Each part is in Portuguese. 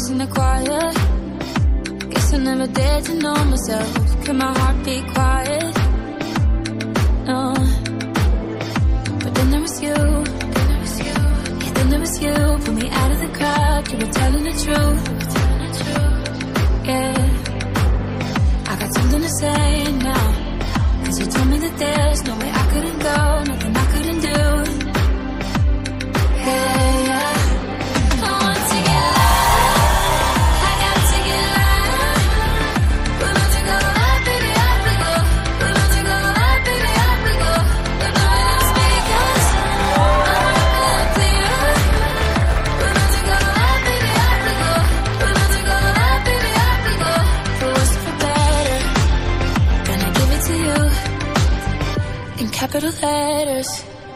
lost in the choir, Guess I never dared to know myself. Could my heart be quiet? No. But then there was you. Then there was you. Yeah, then there was you. Pulled me out of the crowd. You were telling the truth. Yeah. I got something to say now. Cause you told me that there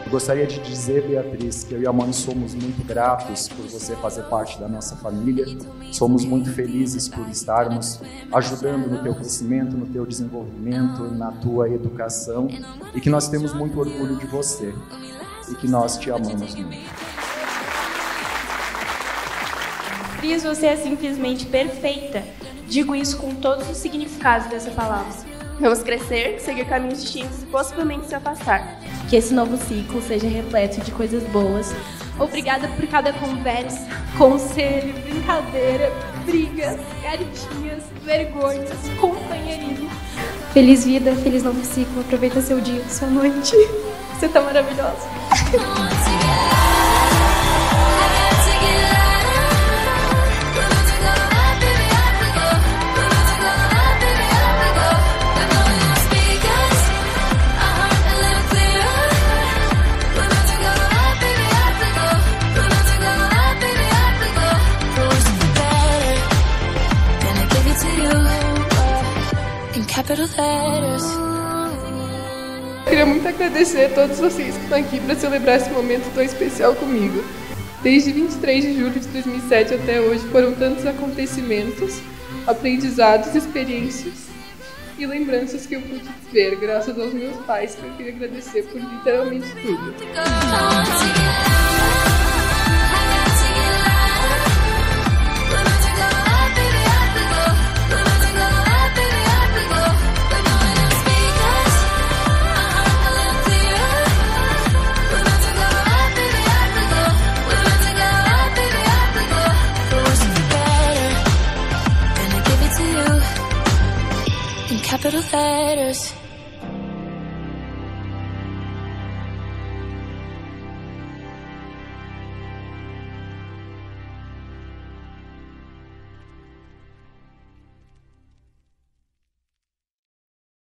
Gostaria de dizer, Beatriz, que eu e a mãe somos muito gratos por você fazer parte da nossa família. Somos muito felizes por estarmos ajudando no teu crescimento, no teu desenvolvimento, na tua educação e que nós temos muito orgulho de você e que nós te amamos muito. Cris, você é simplesmente perfeita. Digo isso com todos os significados dessa palavra. Vamos crescer, seguir caminhos distintos e possivelmente se afastar. Que esse novo ciclo seja repleto de coisas boas. Obrigada por cada conversa, conselho, brincadeira, brigas, cartinhas, vergonhas, companheirismo. Feliz vida, feliz novo ciclo. Aproveita seu dia, sua noite. Você tá maravilhosa. Capital letters. Queria muito agradecer a todos vocês que estão aqui para celebrar esse momento tão especial comigo. Desde 23 de julho de 2007 até hoje foram tantos acontecimentos, aprendizados, experiências e lembranças que eu pude ver graças aos meus pais, que eu queria agradecer por literalmente tudo. Capital letters.